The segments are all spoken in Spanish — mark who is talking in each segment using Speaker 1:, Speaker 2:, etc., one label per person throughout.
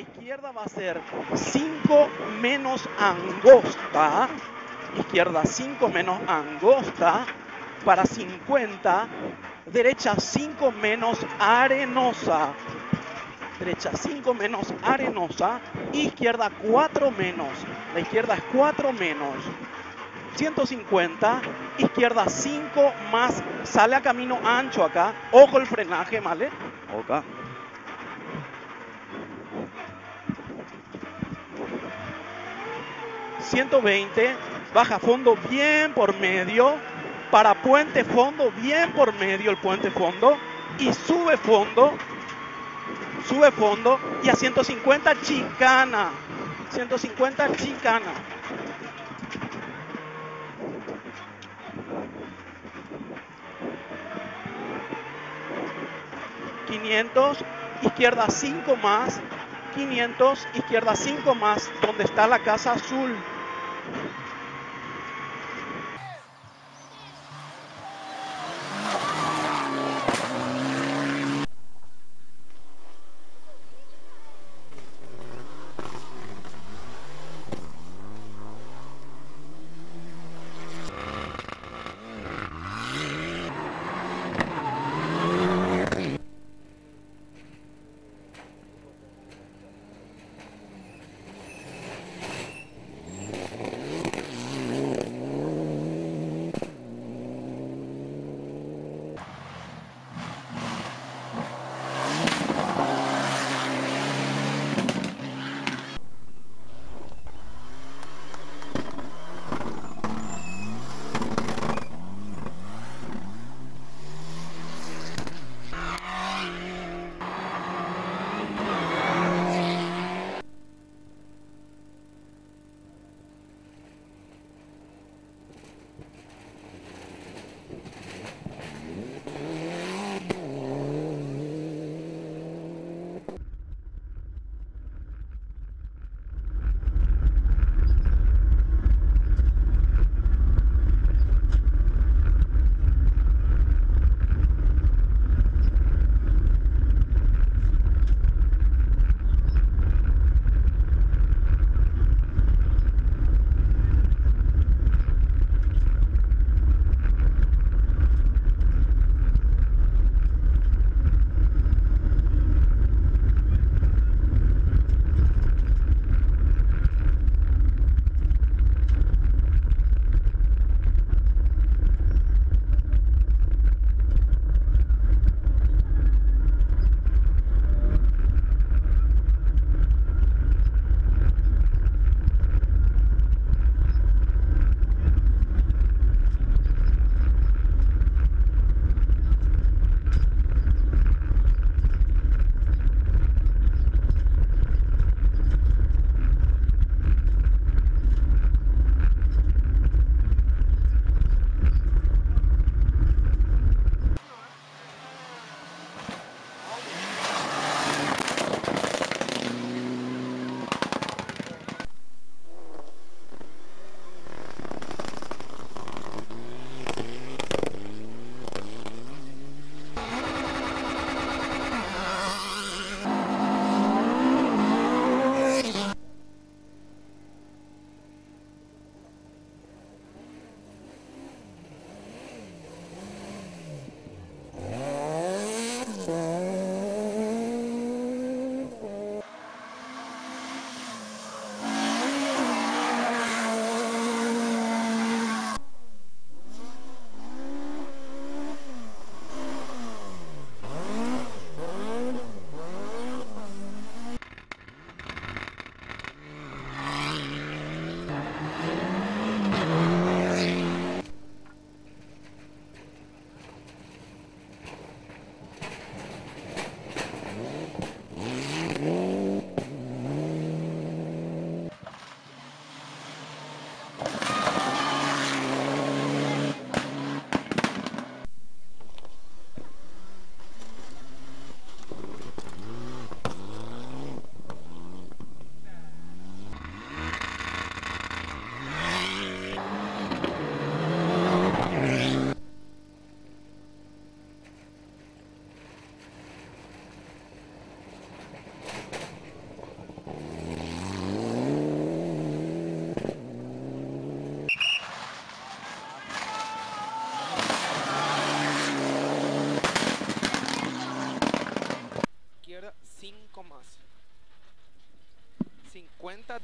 Speaker 1: izquierda va a ser 5 menos angosta. Izquierda 5 menos angosta. Para 50. Derecha 5 menos arenosa. Derecha 5 menos arenosa. Izquierda 4 menos. La izquierda es 4 menos. 150, izquierda 5 más, sale a camino ancho acá, ojo el frenaje, ¿vale? Acá. ...120... ...baja fondo bien por medio... ...para puente fondo bien por medio el puente fondo... ...y sube fondo... ...sube fondo... ...y a 150 chicana... ...150 chicana... 500, izquierda 5 más, 500, izquierda 5 más, donde está la casa azul.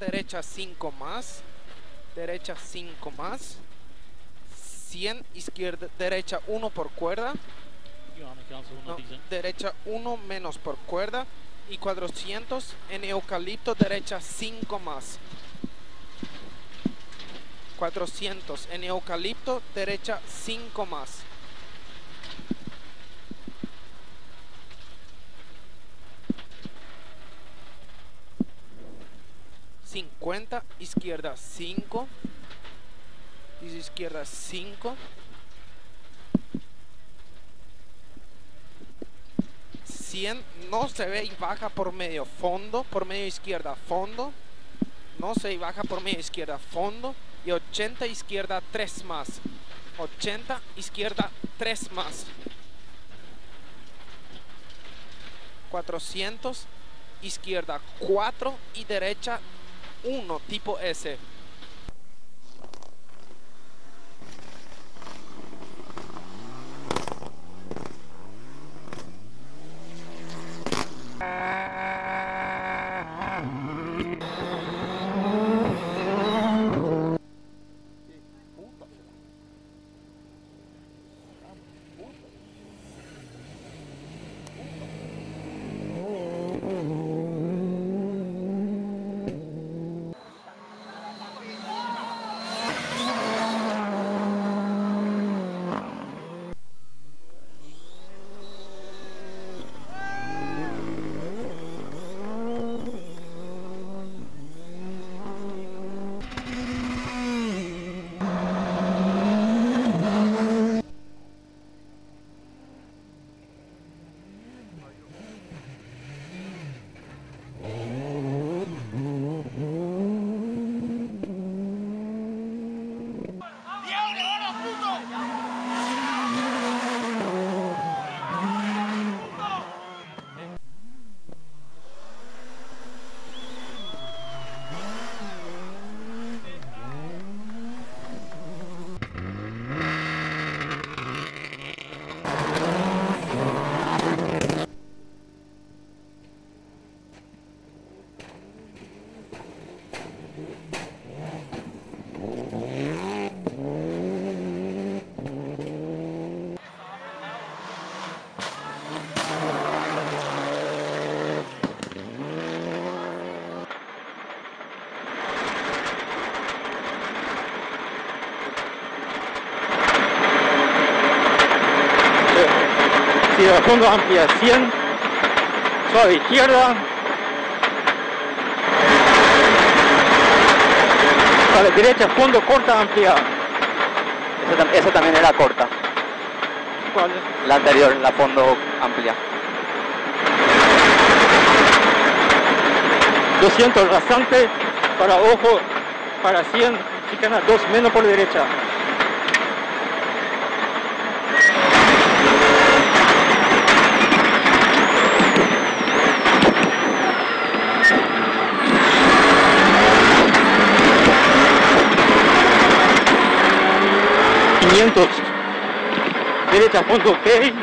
Speaker 2: Derecha 5 más, derecha 5 más, 100 izquierda, derecha 1 por cuerda, no, derecha 1 menos por cuerda. Y 400 en eucalipto, derecha 5 más. 400 en eucalipto, derecha 5 más. 50, izquierda 5, izquierda 5, 100, no se ve y baja por medio fondo, por medio izquierda fondo, no se y baja por medio izquierda fondo. Y 80 izquierda 3 más, 80 izquierda 3 más, 400 izquierda 4 y derecha 1 tipo S.
Speaker 3: a fondo amplia 100, suave izquierda, suave derecha, fondo corta amplia.
Speaker 4: Esa, también era corta.
Speaker 3: ¿Cuál?
Speaker 4: La anterior, la fondo amplia.
Speaker 3: 200 bastante para ojo, para 100, chicana 2 menos por derecha. 500 derecha fondo ok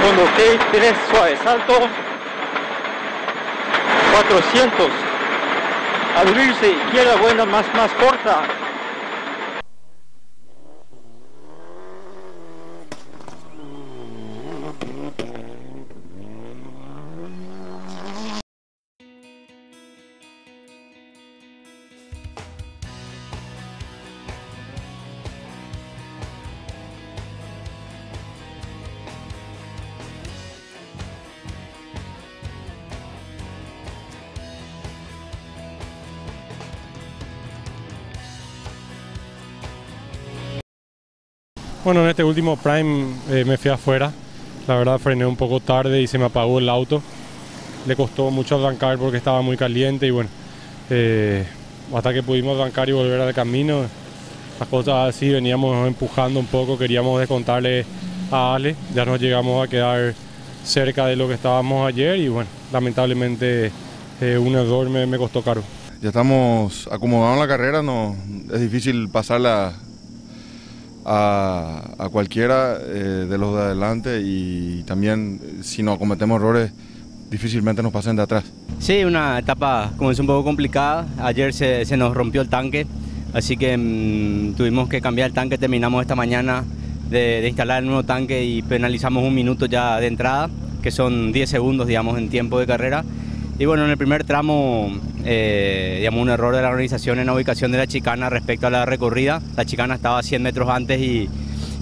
Speaker 3: fondo ok 3 suave salto 400 abrirse izquierda buena más más corta
Speaker 5: Bueno, en este último Prime eh, me fui afuera. La verdad frené un poco tarde y se me apagó el auto. Le costó mucho arrancar porque estaba muy caliente y bueno, eh, hasta que pudimos arrancar y volver al camino, las cosas así, veníamos empujando un poco, queríamos descontarle a Ale, ya nos llegamos a quedar cerca de lo que estábamos ayer y bueno, lamentablemente eh, un error me, me costó caro.
Speaker 6: ya estamos acomodados en la carrera, no, es difícil pasarla a, cualquiera eh, de los de adelante y también si no cometemos errores difícilmente nos pasen de atrás.
Speaker 7: Sí, una etapa es un poco complicada, ayer se, nos rompió el tanque, así que mm, tuvimos que cambiar el tanque, terminamos esta mañana de, instalar el nuevo tanque y penalizamos un minuto ya de entrada, que son 10 segundos digamos en tiempo de carrera. Y bueno, en el primer tramo, eh, digamos, un error de la organización en la ubicación de la chicana respecto a la recorrida. La chicana estaba 100 metros antes y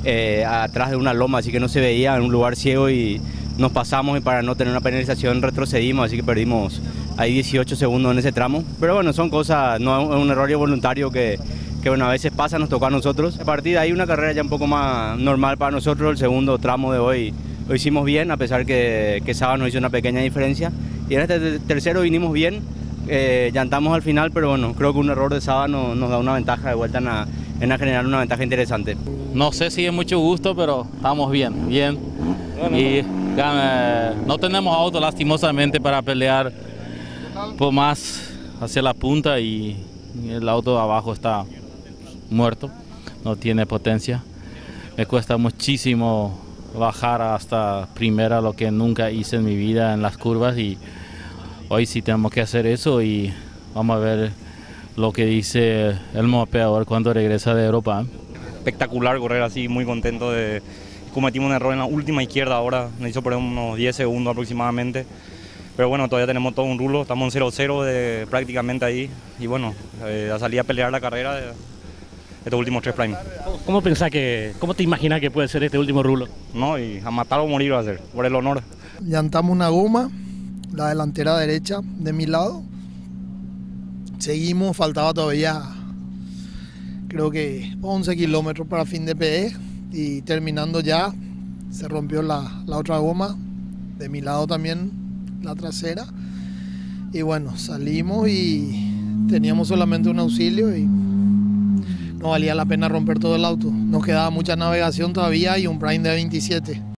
Speaker 7: eh, atrás de una loma, así que no se veía en un lugar ciego y nos pasamos y para no tener una penalización retrocedimos, así que perdimos ahí 18 segundos en ese tramo. Pero bueno, son cosas, no es un error voluntario que, que bueno, a veces pasa, nos toca a nosotros. A partir de ahí una carrera ya un poco más normal para nosotros, el segundo tramo de hoy lo hicimos bien, a pesar que, que Saba nos hizo una pequeña diferencia. Y en este tercero vinimos bien, eh, llantamos al final, pero bueno, creo que un error de Saba nos, nos da una ventaja de vuelta en a, en a generar una ventaja interesante.
Speaker 8: No sé si es mucho gusto, pero estamos bien, bien. Y no tenemos auto lastimosamente para pelear por más hacia la punta y el auto de abajo está muerto, no tiene potencia. Me cuesta muchísimo bajar hasta primera, lo que nunca hice en mi vida en las curvas y hoy sí tenemos que hacer eso y vamos a ver lo que dice el mapeador cuando regresa de Europa.
Speaker 9: Espectacular correr así, muy contento de cometimos un error en la última izquierda ahora, nos hizo por unos 10 segundos aproximadamente. Pero bueno, todavía tenemos todo un rulo, estamos en 0-0 prácticamente ahí. Y bueno, eh, a salir a pelear la carrera de estos últimos tres primes.
Speaker 10: ¿Cómo pensás que, cómo te imaginas que puede ser este último rulo?
Speaker 9: No, y a matar o morir va a ser, por el honor.
Speaker 11: Llantamos una goma, la delantera derecha de mi lado. Seguimos, faltaba todavía creo que 11 kilómetros para fin de PE y terminando ya se rompió la, la, otra goma, de mi lado también la trasera. Y bueno, salimos y teníamos solamente un auxilio y no valía la pena romper todo el auto. Nos quedaba mucha navegación todavía y un prime de 27.